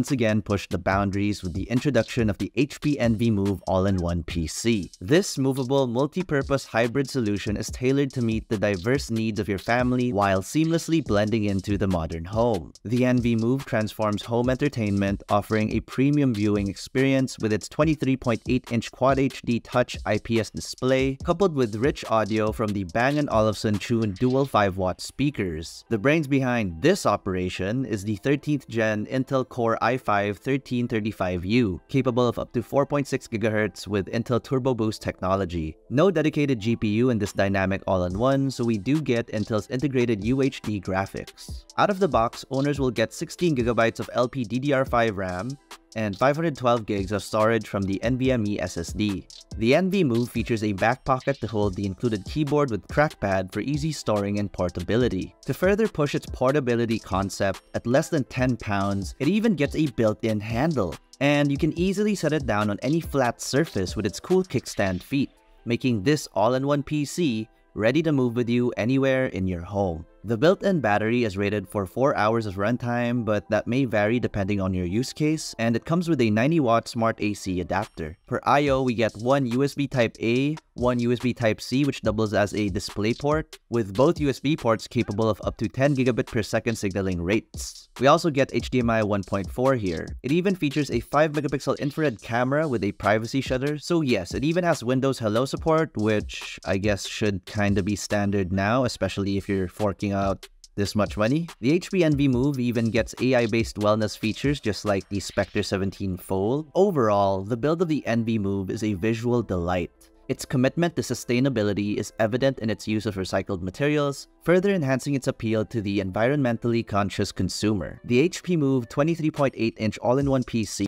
once again pushed the boundaries with the introduction of the HP Envy Move all-in-one PC. This movable, multi-purpose hybrid solution is tailored to meet the diverse needs of your family while seamlessly blending into the modern home. The Envy Move transforms home entertainment, offering a premium viewing experience with its 23.8-inch Quad HD Touch IPS display, coupled with rich audio from the Bang & Olufsen tuned dual 5-watt speakers. The brains behind this operation is the 13th gen Intel Core i5-1335U, capable of up to 4.6 GHz with Intel Turbo Boost technology. No dedicated GPU in this dynamic all-in-one, so we do get Intel's integrated UHD graphics. Out of the box, owners will get 16GB of LPDDR5 RAM, and 512 gigs of storage from the NVMe SSD. The Envy Move features a back pocket to hold the included keyboard with trackpad for easy storing and portability. To further push its portability concept, at less than 10 pounds, it even gets a built-in handle, and you can easily set it down on any flat surface with its cool kickstand feet, making this all-in-one PC ready to move with you anywhere in your home. The built-in battery is rated for 4 hours of runtime, but that may vary depending on your use case, and it comes with a 90-watt smart AC adapter. For I.O., we get one USB Type-A, one USB Type-C which doubles as a display port, with both USB ports capable of up to 10 gigabit per second signaling rates. We also get HDMI 1.4 here. It even features a 5 megapixel infrared camera with a privacy shutter, so yes, it even has Windows Hello support, which I guess should kinda be standard now, especially if you're forking out this much money. The HP Envy Move even gets AI-based wellness features just like the Spectre 17 Fold. Overall, the build of the Envy Move is a visual delight. Its commitment to sustainability is evident in its use of recycled materials, further enhancing its appeal to the environmentally conscious consumer. The HP Move 23.8-inch all-in-one PC